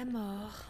la mort.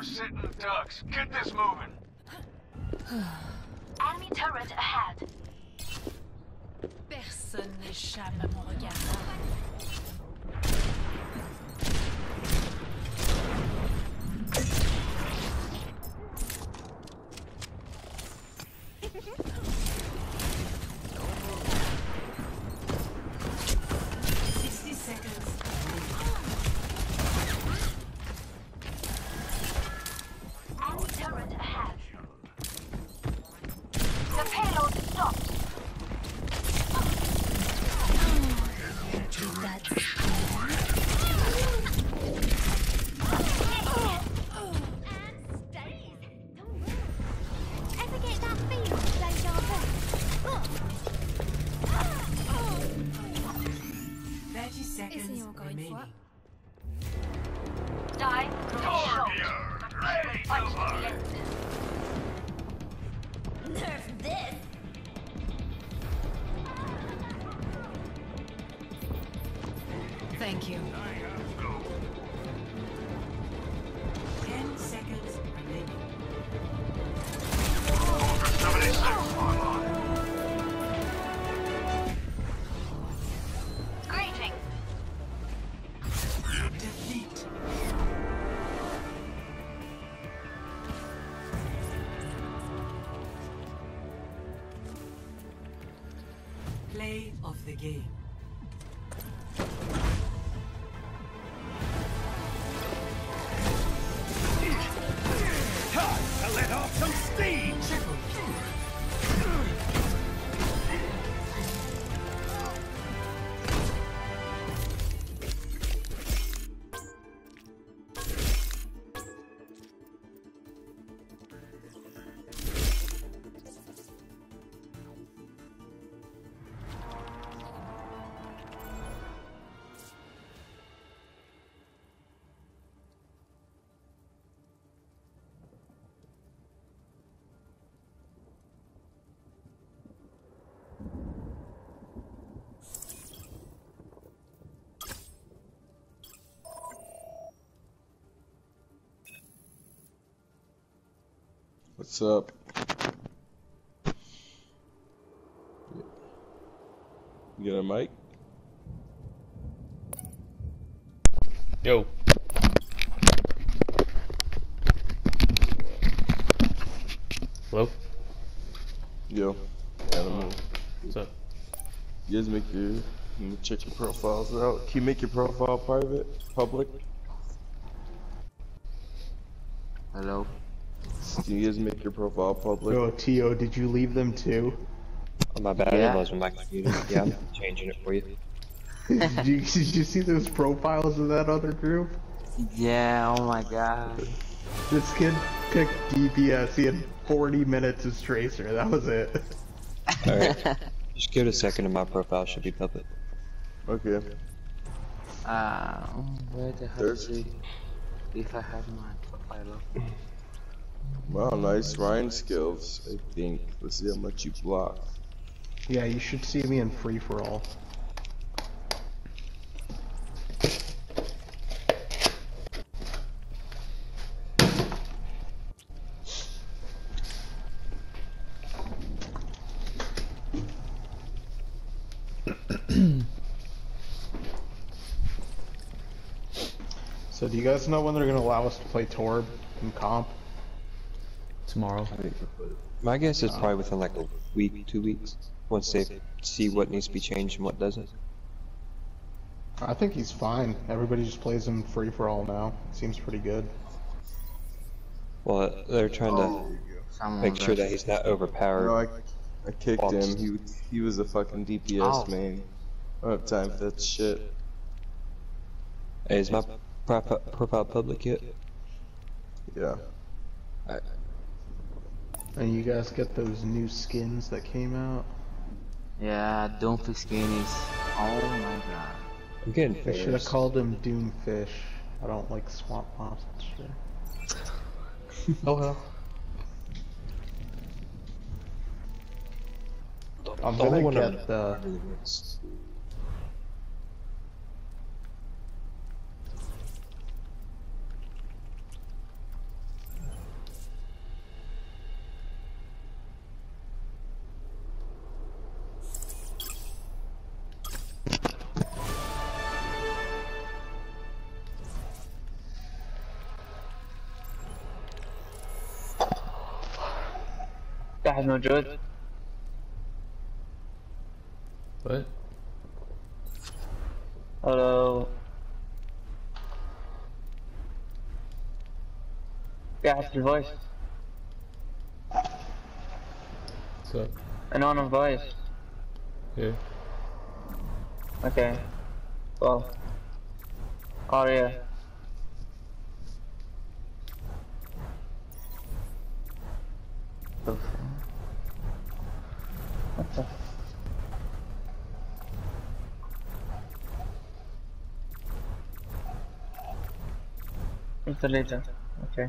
We're sitting ducks. Get this moving. Enemy turret ahead. Personne n'échappe à mon regard. Game. What's up? You got a mic? Yo. Hello? Yo. Animal. What's up? You guys make your you can check your profiles out. Can you make your profile private? Public? Hello? Can you guys make your profile public? Yo, Tio, did you leave them too? Oh, my bad, Yeah. I was on my computer. Yeah, I'm changing it for you. did, you, did you see those profiles of that other group? Yeah, oh my god. This kid picked DPS. He had 40 minutes as Tracer. That was it. Alright. Just give it a second and my profile should be public. Okay. Uh, where the hell is There's he? if I had my profile up. Wow, nice Ryan skills, I think. Let's see how much you block. Yeah, you should see me in free for all. so do you guys know when they're gonna allow us to play Torb in comp? Tomorrow. My guess is probably within like a week, two weeks, once they see what needs to be changed and what doesn't. I think he's fine. Everybody just plays him free for all now. Seems pretty good. Well, they're trying to Oh, make sure that he's not overpowered. No, I, I kicked Box. him. He was, he was a fucking DPS Ow. Oh. main. I don't have time for that shit. Hey, is my profile public yet? Yeah. And you guys get those new skins that came out? Yeah, Doomfist skin is. Oh my god. I'm getting They should have fairs. called him Doomfish. I don't like swamp mops and shit. oh well. I'm The gonna one I'm- have no druid. What? Hello. Yeah, it's your voice. What's up? An on a voice. Yeah. Okay. Well. Oh yeah. It's later. Okay.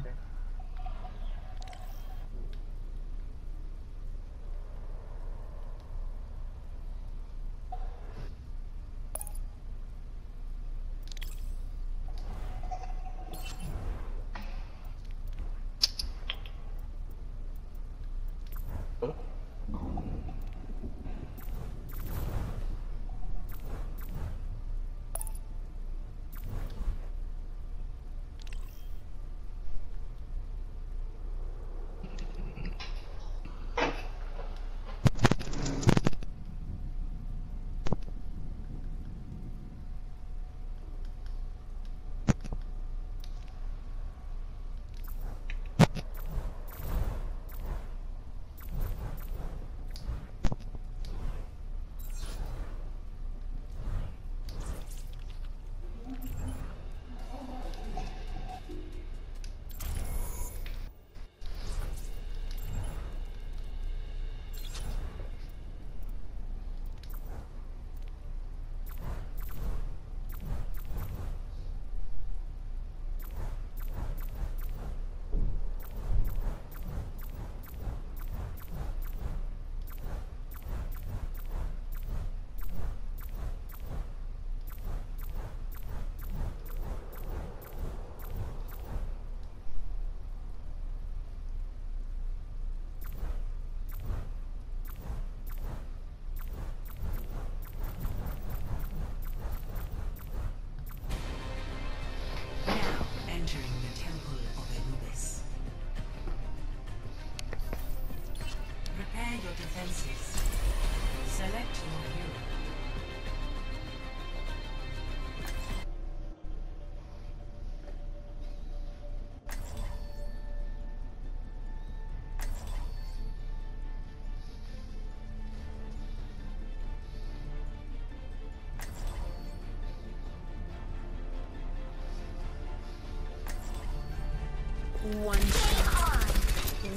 One shot.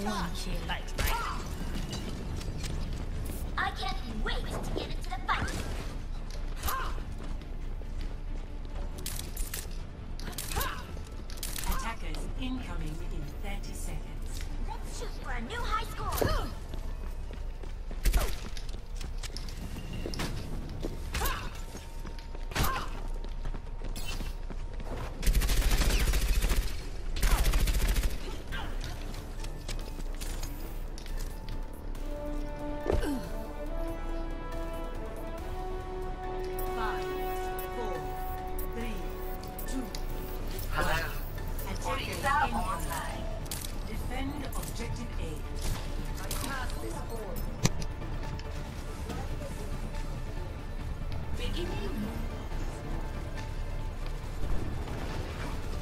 One kill. I can't wait to get into Defend objective A. Beginning.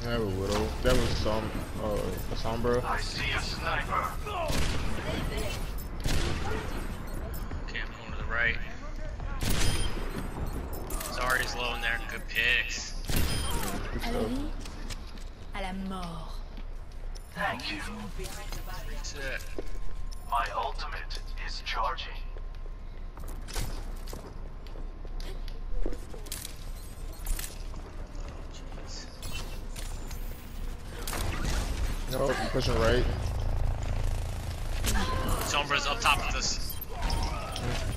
I have a widow. That was some uh a sombra. I see a sniper. Okay, I'm going to the right. Zarya's low in there. Good picks. À la vie, à la mort. Thank you. Reset. Uh, my ultimate is charging. No, I'm pushing right. Sombra's up top of this. Mm-hmm.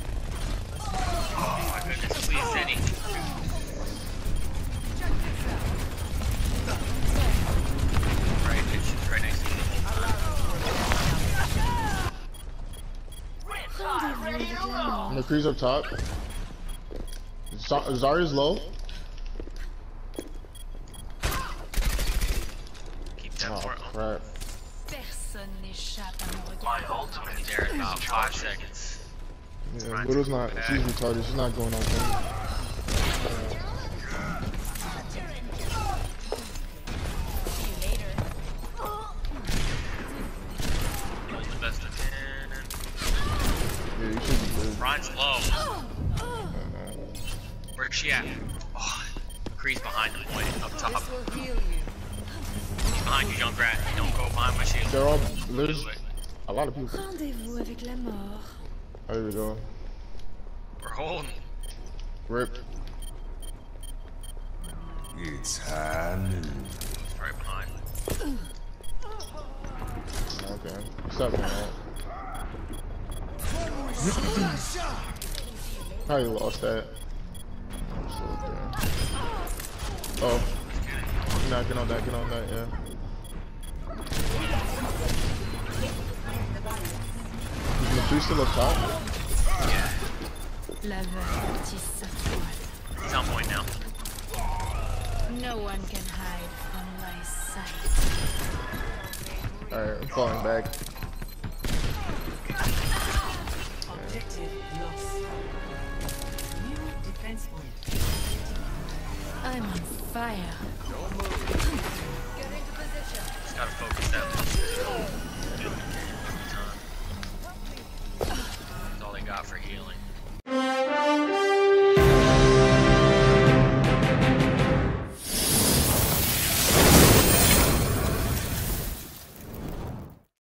McCree's up top. Z- Zarya's low. Keep that Oh crap. Personne n'échappe à My regard. ultimate There in is about five seconds. Yeah, Widow's not. She's retarded. She's not going on thing. Don't go behind my shield. They're all. There's a lot of people. Rendez-vous avec la mort. There we go. We're holding. Rip. It's Hanu. Right behind. Okay. What's up, man? How you lost that? So, okay. Oh. Nah, get on that, get on that, yeah. Is McCree still up top? L'aveugle tisse. He's on point now. No one can hide from my sight. Alright, I'm falling back. Objective lost. New defense point. I'm on fire. Just gotta focus that one. That's all they got